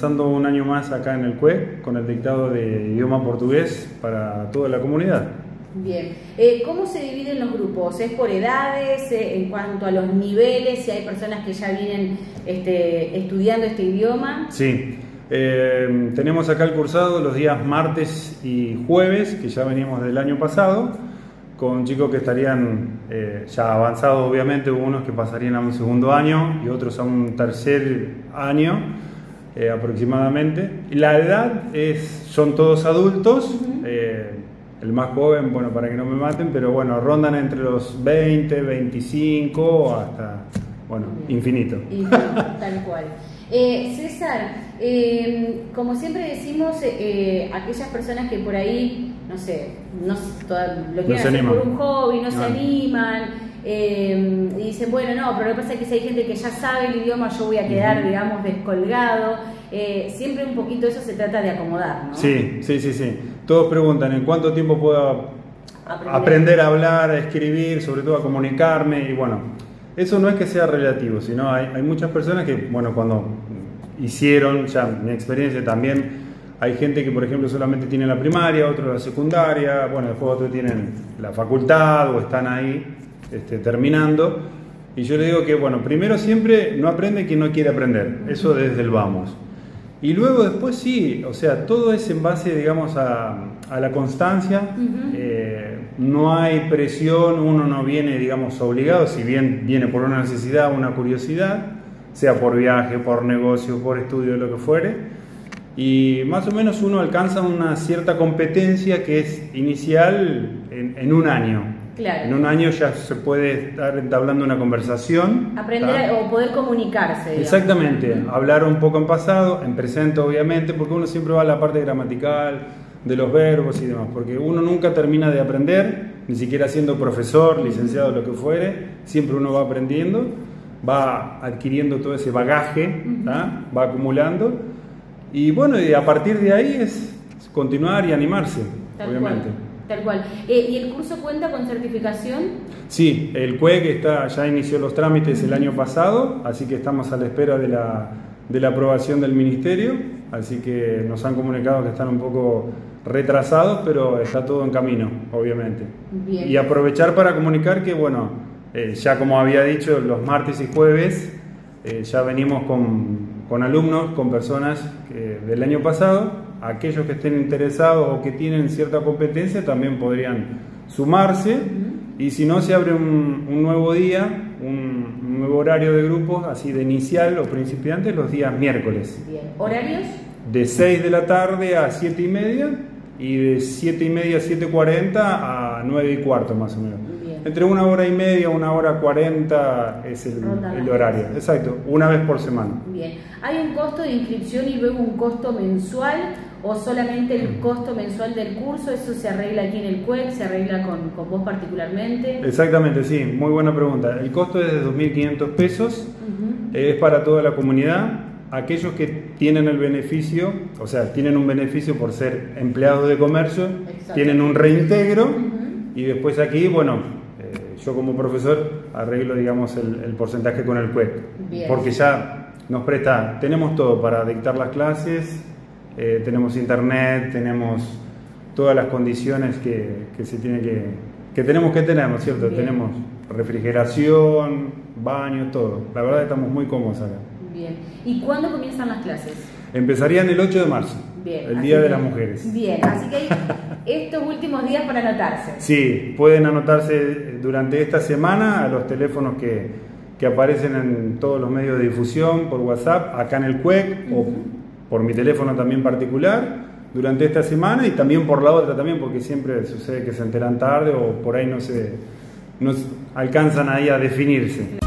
avanzando un año más acá en el CUE con el dictado de idioma portugués para toda la comunidad. Bien, eh, ¿cómo se dividen los grupos? ¿Es por edades, eh, en cuanto a los niveles, si hay personas que ya vienen este, estudiando este idioma? Sí, eh, tenemos acá el cursado los días martes y jueves, que ya veníamos del año pasado, con chicos que estarían ya avanzados, obviamente, unos que pasarían a un segundo año y otros a un tercer año aproximadamente. La edad es, son todos adultos el más joven, bueno, para que no me maten, pero bueno, rondan entre los 20, 25 hasta, bueno, infinito. tal cual. Eh, César, eh, como siempre decimos, eh, aquellas personas que por ahí, no sé, no, lo quieren hacer por un hobby, no, se animan, y dicen, bueno, no, pero lo que pasa es que si hay gente que ya sabe el idioma, yo voy a quedar, digamos, descolgado. siempre un poquito eso se trata de acomodar, ¿no? Sí, sí, sí, sí. Todos preguntan en cuánto tiempo puedo aprender. a hablar, a escribir, sobre todo a comunicarme y bueno, eso no es que sea relativo, sino hay, hay muchas personas que, bueno, cuando hicieron, ya mi experiencia también, hay gente que, por ejemplo, solamente tiene la primaria, otros la secundaria, bueno, después otros tienen la facultad o están ahí este, terminando. Y yo le digo que, bueno, primero siempre no aprende quien no quiere aprender, eso desde el vamos. Y luego después sí, o sea, todo es en base, digamos, a, la constancia. Eh, no hay presión, uno no viene, digamos, obligado, si bien viene por una necesidad, una curiosidad, sea por viaje, por negocio, por estudio, lo que fuere. Y más o menos uno alcanza una cierta competencia que es inicial en un año. En un año ya se puede estar entablando una conversación. Aprender o poder comunicarse. Exactamente, hablar un poco en pasado, en presente obviamente, porque uno siempre va a la parte gramatical, de los verbos y demás, porque uno nunca termina de aprender, ni siquiera siendo profesor, licenciado, lo que fuere, siempre uno va aprendiendo, va adquiriendo todo ese bagaje, va acumulando, y bueno, y a partir de ahí es continuar y animarse, obviamente. Tal cual. Eh, ¿Y el curso cuenta con certificación? Sí, el CUEC está, ya inició los trámites el año pasado, así que estamos a la espera de la, de la aprobación del Ministerio, así que nos han comunicado que están un poco retrasados, pero está todo en camino, obviamente. Y aprovechar para comunicar que, bueno, eh, ya como había dicho, los martes y jueves eh, ya venimos con, con, alumnos, con personas del año pasado, aquellos que estén interesados o que tienen cierta competencia también podrían sumarse y si no se abre un, nuevo día, un, nuevo horario de grupos, así de inicial o principiantes, los días miércoles. ¿Horarios? De 6 de la tarde a 7 y media y de 7 y media a 7.40 a 9 y cuarto más o menos. Entre una hora y media, una hora cuarenta es el, horario. Exacto, una vez por semana. Bien. ¿Hay un costo de inscripción y luego un costo mensual o solamente el costo mensual del curso? ¿Eso se arregla aquí en el CUEC? ¿Se arregla con, vos particularmente? Exactamente, sí. Muy buena pregunta. El costo es de 2.500 pesos. Es para toda la comunidad aquellos que tienen el beneficio, o sea, tienen un beneficio por ser empleados de comercio, tienen un reintegro y después aquí, bueno, yo como profesor arreglo, digamos, el, porcentaje con el CUEC, porque ya nos presta, tenemos todo para dictar las clases, eh, tenemos internet, tenemos todas las condiciones que, se tiene que, que tenemos que tener, ¿no es cierto? Tenemos refrigeración, baño, todo. La verdad estamos muy cómodos acá. Bien. ¿Y cuándo comienzan las clases? Empezarían el 8 de marzo, el Día de las Mujeres. Bien, así que hay estos últimos días para anotarse. Sí, pueden anotarse durante esta semana a los teléfonos que, aparecen en todos los medios de difusión, por WhatsApp, acá en el CUEC o por mi teléfono también particular durante esta semana y también por la otra también porque siempre sucede que se enteran tarde o por ahí no se no alcanzan ahí a definirse.